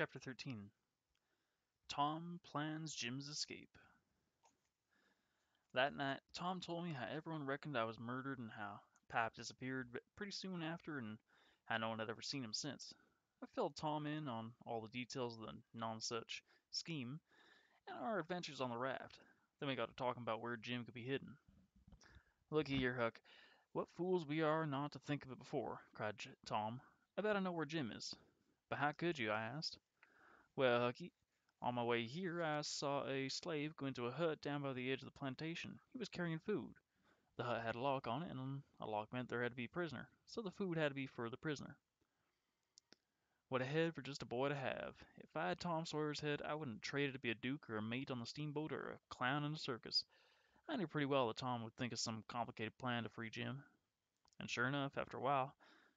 Chapter 13 Tom Plans Jim's Escape. That night, Tom told me how everyone reckoned I was murdered and how Pap disappeared pretty soon after and how no one had ever seen him since. I filled Tom in on all the details of the Nonesuch scheme and our adventures on the raft. Then we got to talking about where Jim could be hidden. Looky here, Huck. What fools we are not to think of it before, cried Tom. I bet I know where Jim is. But how could you? I asked. Well, Hucky, on my way here I saw a slave go into a hut down by the edge of the plantation. He was carrying food. The hut had a lock on it, and a lock meant there had to be a prisoner, so the food had to be for the prisoner. What a head for just a boy to have. If I had Tom Sawyer's head, I wouldn't trade it to be a duke or a mate on the steamboat or a clown in a circus. I knew pretty well that Tom would think of some complicated plan to free Jim. And sure enough, after a while,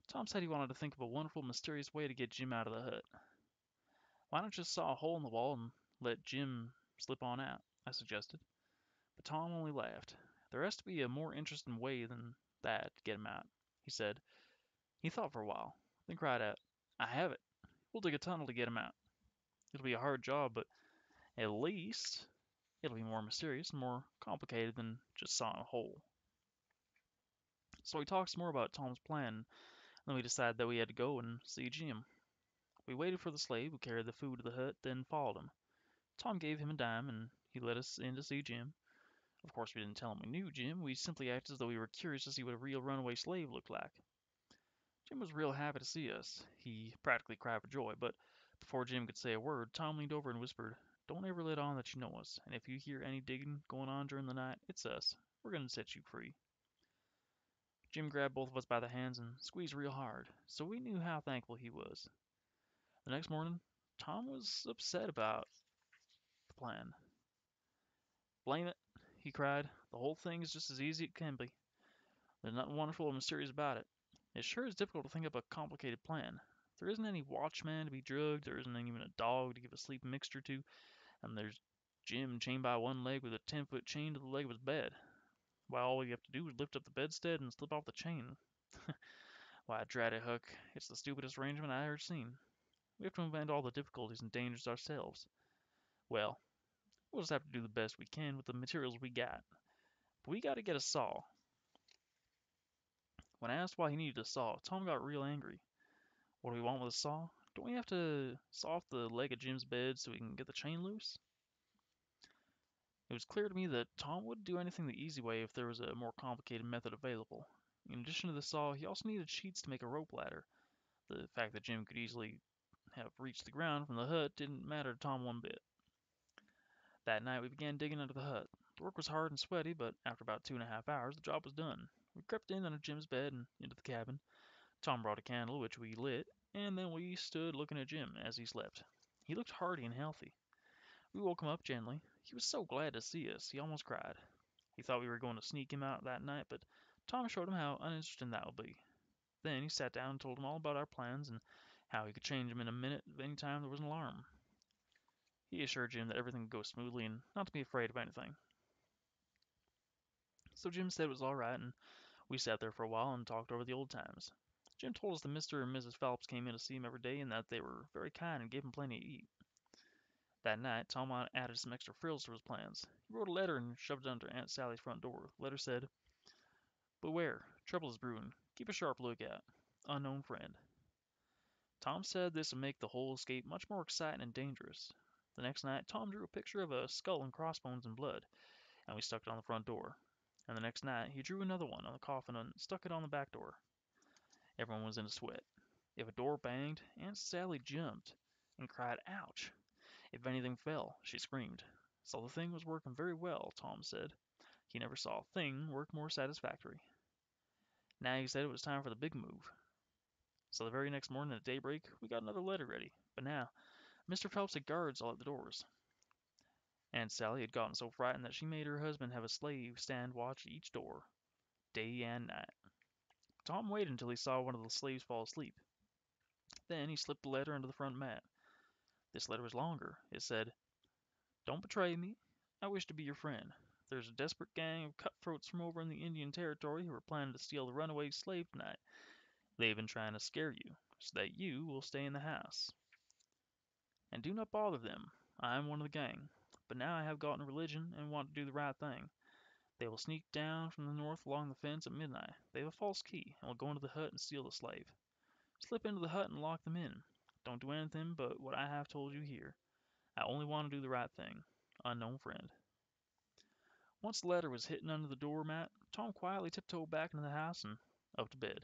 Tom said he wanted to think of a wonderful, mysterious way to get Jim out of the hut. Why not just saw a hole in the wall and let Jim slip on out? I suggested. But Tom only laughed. There has to be a more interesting way than that to get him out, he said. He thought for a while, then cried out, I have it. We'll dig a tunnel to get him out. It'll be a hard job, but at least it'll be more mysterious and more complicated than just sawing a hole. So we talked some more about Tom's plan, and then we decided that we had to go and see Jim. We waited for the slave who carried the food to the hut, then followed him. Tom gave him a dime, and he let us in to see Jim. Of course, we didn't tell him we knew Jim. We simply acted as though we were curious to see what a real runaway slave looked like. Jim was real happy to see us. He practically cried for joy, but before Jim could say a word, Tom leaned over and whispered, Don't ever let on that you know us, and if you hear any digging going on during the night, it's us. We're going to set you free. Jim grabbed both of us by the hands and squeezed real hard, so we knew how thankful he was. The next morning, Tom was upset about the plan. Blame it, he cried. The whole thing is just as easy as it can be. There's nothing wonderful or mysterious about it. It sure is difficult to think up a complicated plan. There isn't any watchman to be drugged, there isn't even a dog to give a sleep mixture to, and there's Jim chained by one leg with a ten foot chain to the leg of his bed. Why, all you have to do is lift up the bedstead and slip off the chain. Why, drat it, Huck, it's the stupidest arrangement I ever seen. We have to invent all the difficulties and dangers ourselves. Well, we'll just have to do the best we can with the materials we got. But we got to get a saw. When I asked why he needed a saw, Tom got real angry. What do we want with a saw? Don't we have to saw off the leg of Jim's bed so we can get the chain loose? It was clear to me that Tom would do anything the easy way if there was a more complicated method available. In addition to the saw, he also needed sheets to make a rope ladder. The fact that Jim could easily have reached the ground from the hut didn't matter to Tom one bit. That night we began digging under the hut. The work was hard and sweaty, but after about two and a half hours the job was done. We crept in under Jim's bed and into the cabin. Tom brought a candle, which we lit, and then we stood looking at Jim as he slept. He looked hearty and healthy. We woke him up gently. He was so glad to see us, he almost cried. He thought we were going to sneak him out that night, but Tom showed him how uninteresting that would be. Then he sat down and told him all about our plans and how he could change them in a minute any time there was an alarm. He assured Jim that everything would go smoothly and not to be afraid of anything. So Jim said it was all right, and we sat there for a while and talked over the old times. Jim told us that Mr. and Mrs. Phelps came in to see him every day and that they were very kind and gave him plenty to eat. That night, Tom added some extra frills to his plans. He wrote a letter and shoved it under Aunt Sally's front door. The letter said, Beware, trouble is brewing. Keep a sharp lookout. Unknown friend. Tom said this would make the whole escape much more exciting and dangerous. The next night, Tom drew a picture of a skull and crossbones and blood, and we stuck it on the front door and the next night he drew another one on the coffin and stuck it on the back door. Everyone was in a sweat. If a door banged, Aunt Sally jumped and cried, Ouch! If anything fell, she screamed. So the thing was working very well, Tom said. He never saw a thing work more satisfactory. Now he said it was time for the big move. So the very next morning at daybreak, we got another letter ready. But now, Mr. Phelps had guards all at the doors. Aunt Sally had gotten so frightened that she made her husband have a slave stand watch at each door, day and night. Tom waited until he saw one of the slaves fall asleep. Then he slipped the letter under the front mat. This letter was longer. It said, Don't betray me. I wish to be your friend. There's a desperate gang of cutthroats from over in the Indian Territory who are planning to steal the runaway slave tonight. They've been trying to scare you so that you will stay in the house. and do not bother them. I am one of the gang. But now I have gotten religion and want to do the right thing. They will sneak down from the north along the fence at midnight. They have a false key, and will go into the hut and steal the slave. Slip into the hut and lock them in. Don't do anything but what I have told you here. I only want to do the right thing. Unknown friend. Once the letter was hidden under the door mat, Tom quietly tiptoed back into the house and up to bed.